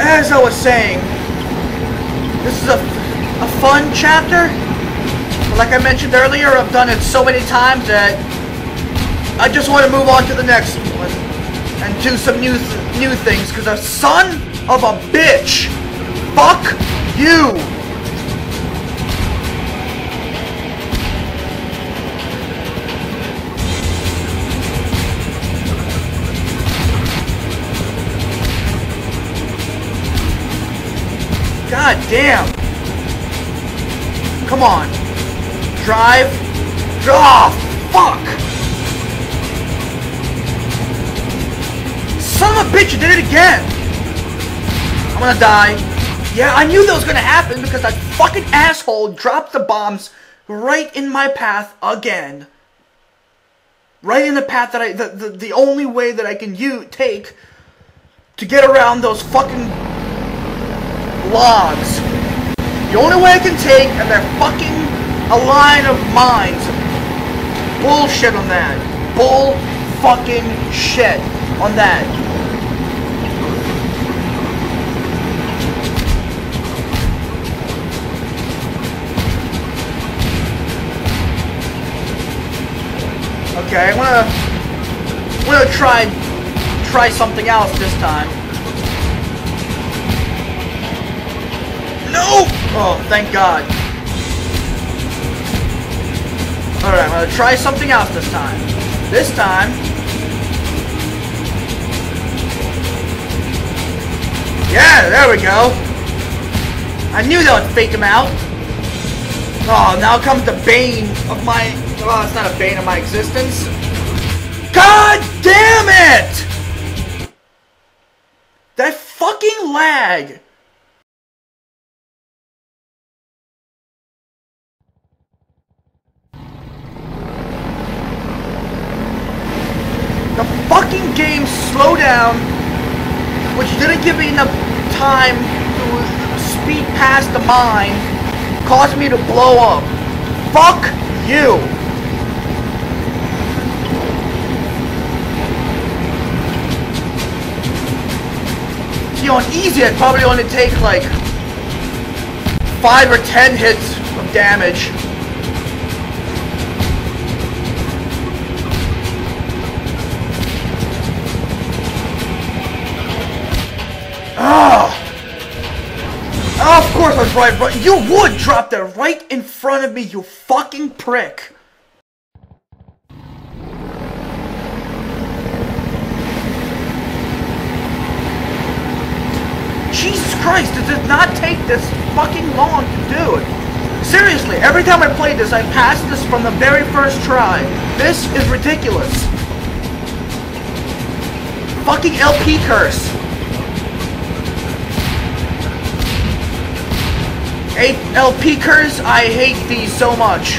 as I was saying, this is a, a fun chapter. Like I mentioned earlier, I've done it so many times that I just want to move on to the next one and do some new th new things. Because a son of a bitch, fuck you. God damn. Come on. Drive. Oh, fuck. Son of a bitch, you did it again. I'm gonna die. Yeah, I knew that was gonna happen because that fucking asshole dropped the bombs right in my path again. Right in the path that I, the, the, the only way that I can you take to get around those fucking logs. The only way I can take, and they're fucking a line of mines. Bullshit on that. Bull fucking shit on that. Okay, I'm gonna, I'm gonna try, try something else this time. No! Oh, thank God. Alright, I'm gonna try something else this time. This time... Yeah, there we go. I knew that would fake him out. Oh, now comes the bane of my... Well, it's not a bane of my existence. God damn it! That fucking lag! The fucking game slowed down, which didn't give me enough time to speed past the mine, caused me to blow up. Fuck you! See, on easy, I'd probably only take like five or ten hits of damage. Ah! Oh, of course I was right, right. You would drop that right in front of me, you fucking prick. Jesus Christ, it not take this fucking long to do it. Seriously, every time I play this, I pass this from the very first try. This is ridiculous. Fucking LP curse. LP curse, I hate these so much.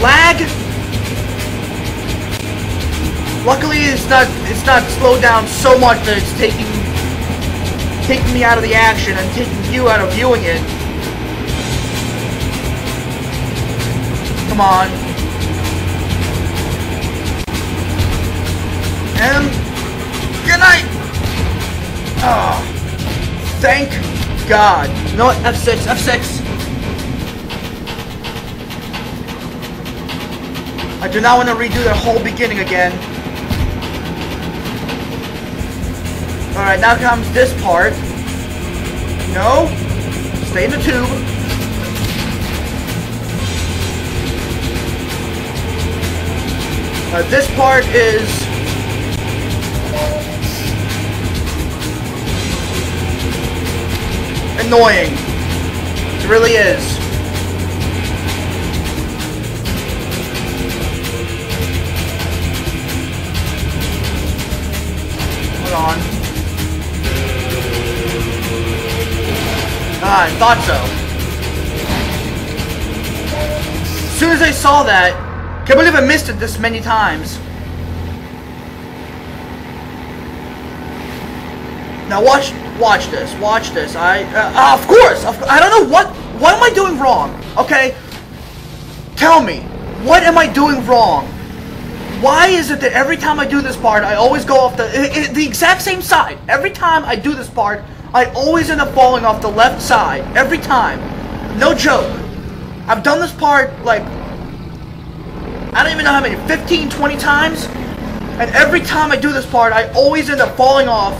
Lag. Luckily, it's not it's not slowed down so much that it's taking taking me out of the action and taking you out of viewing it. Come on. And good night. Oh, thank God. You know what? F6, F6. I do not want to redo the whole beginning again. Alright, now comes this part. No. Stay in the tube. Uh, this part is... Annoying. It really is. Hold on. Ah, I thought so. As soon as I saw that, can't believe I missed it this many times. Now watch, watch this, watch this. I, uh, of course, of, I don't know what, what am I doing wrong? Okay, Tell me, what am I doing wrong? Why is it that every time I do this part, I always go off the i- i- the exact same side? Every time I do this part, I always end up falling off the left side. Every time. No joke. I've done this part like I don't even know how many, 15, 20 times. And every time I do this part, I always end up falling off.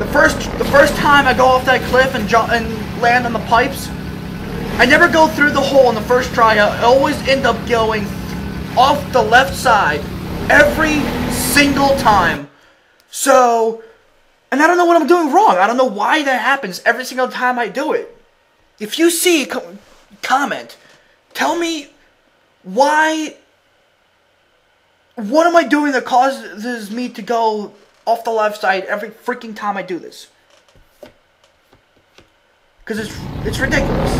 The first the first time I go off that cliff and jump and land on the pipes, I never go through the hole in the first try. I always end up going off the left side every single time. So, and I don't know what I'm doing wrong. I don't know why that happens every single time I do it. If you see, co- comment. Tell me why. What am I doing that causes me to go off the left side every freaking time I do this? Because it's it's ridiculous.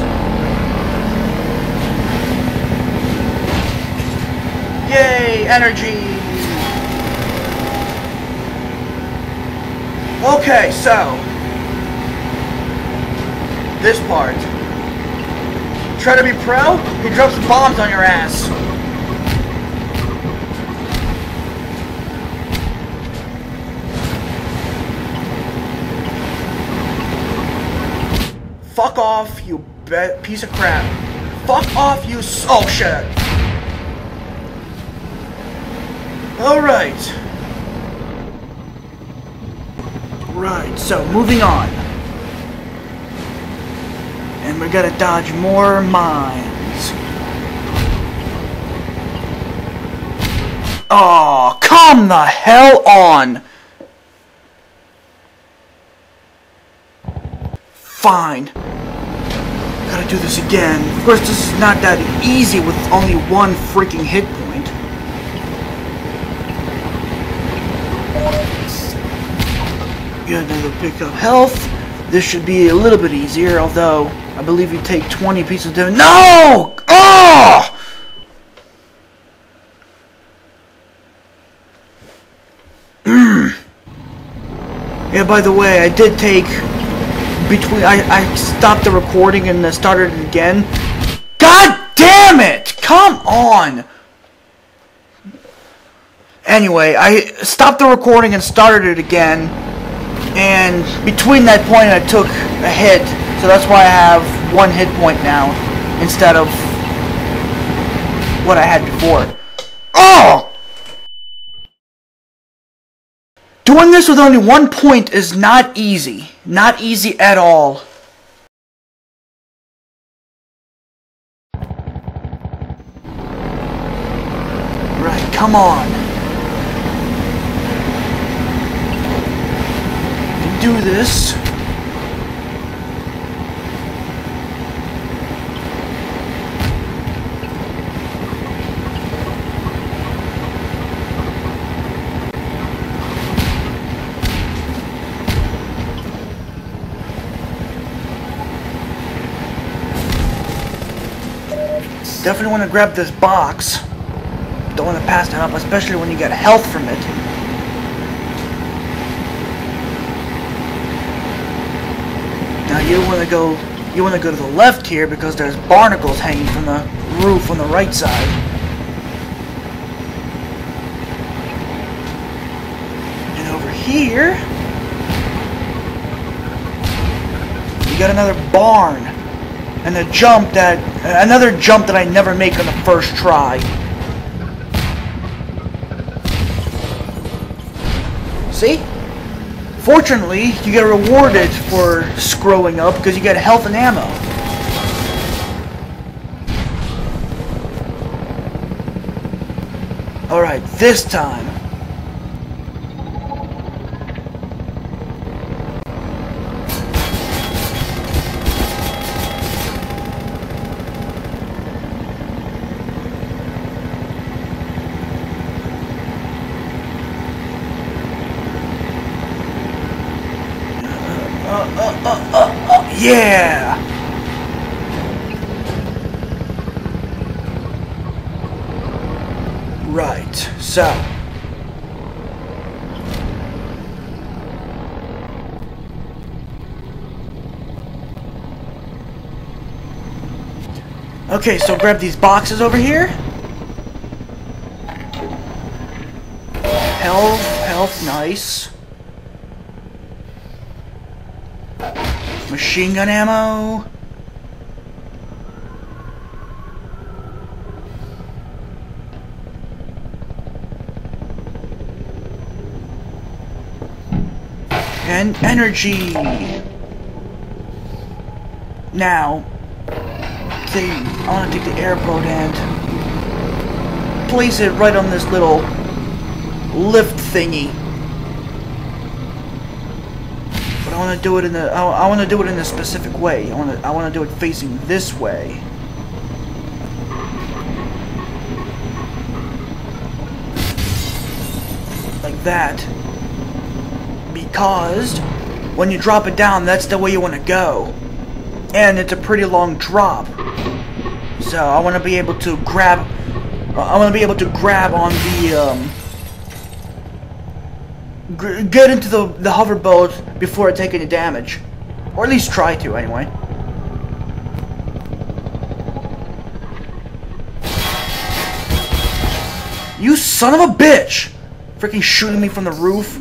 Yay, energy! Okay, so this part. Try to be pro, he drops bombs on your ass. Fuck off, you piece of crap. Fuck off, you s- oh shit. Alright. Right, so moving on. And we gotta dodge more mines. Oh, come the hell on! Fine. Do this again. Of course, this is not that easy with only one freaking hit point. Get another pick up health. This should be a little bit easier, although I believe you take 20 pieces of damage. No! Oh! yeah, by the way, I did take between I, I stopped the recording and started it again. God damn it! Come on! Anyway, I stopped the recording and started it again. And between that point I took a hit. So that's why I have one hit point now. Instead of what I had before. Oh! Doing this with only one point is not easy. Not easy at all. Right, come on. Do this. Definitely want to grab this box. Don't want to pass it up, especially when you get health from it. Now you want to go, you want to go to the left here because there's barnacles hanging from the roof on the right side. And over here, you got another barn and a jump that another jump that I never make on the first try. See? Fortunately, you get rewarded for screwing up because you get health and ammo. Alright, this time. Yeah! Right, so. Okay, so grab these boxes over here. Health, health, nice. Machine gun ammo. And energy. Now, I want to take the airboat and place it right on this little lift thingy. But I want to do it in the I, I want to do it in a specific way. I want to I want to do it facing this way. Like that. Because when you drop it down, that's the way you want to go. And it's a pretty long drop. So I want to be able to grab I want to be able to grab on the um, get into the, the hoverboat before I take any damage. Or at least try to, anyway. You son of a bitch! Freaking shooting me from the roof.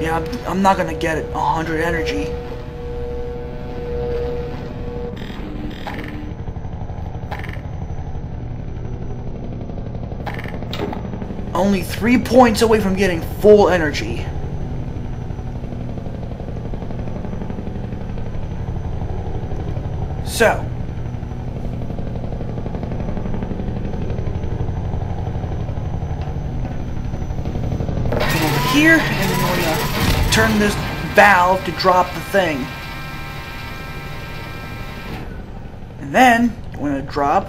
Yeah, I'm, I'm not gonna get it. 100 energy. Only three points away from getting full energy. So. Come over here, and then we're gonna turn this valve to drop the thing. And then, we're gonna drop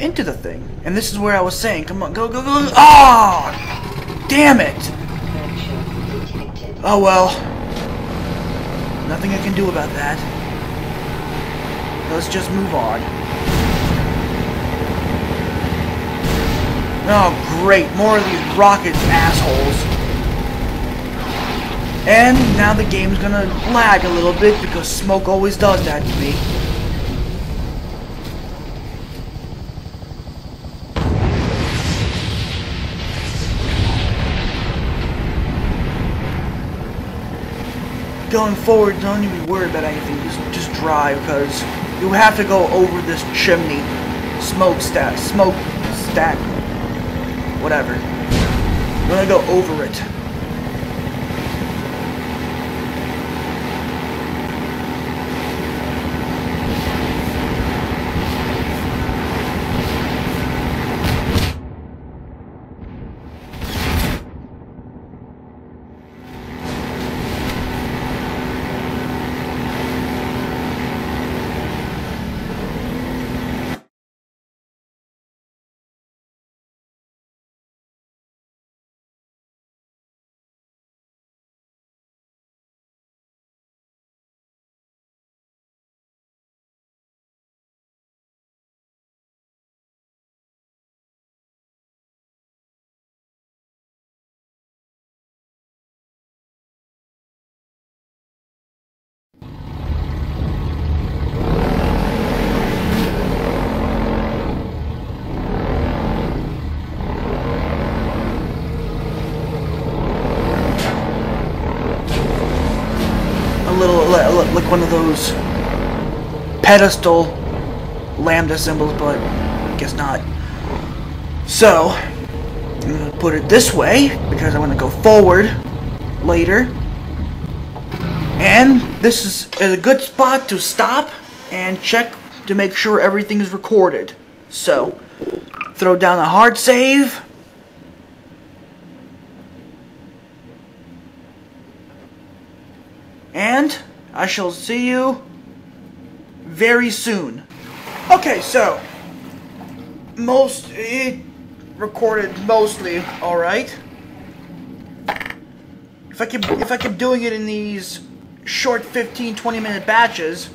into the thing. And this is where I was saying, come on, go, go, go. Oh! Damn it! Oh well. Nothing I can do about that. Let's just move on. Oh, great. More of these rocket assholes. And now the game's gonna lag a little bit because smoke always does that to me. Going forward, don't even worry about anything. Just, just drive, because you have to go over this chimney, smoke stack, smoke stack, whatever. You're gonna go over it. like one of those pedestal lambda symbols, but I guess not. So, I'm going to put it this way, because I want to go forward later. And this is a good spot to stop and check to make sure everything is recorded. So, throw down a hard save. And I shall see you very soon. Okay, so most it recorded mostly all right. If I keep if I kept doing it in these short 15 20 minute batches,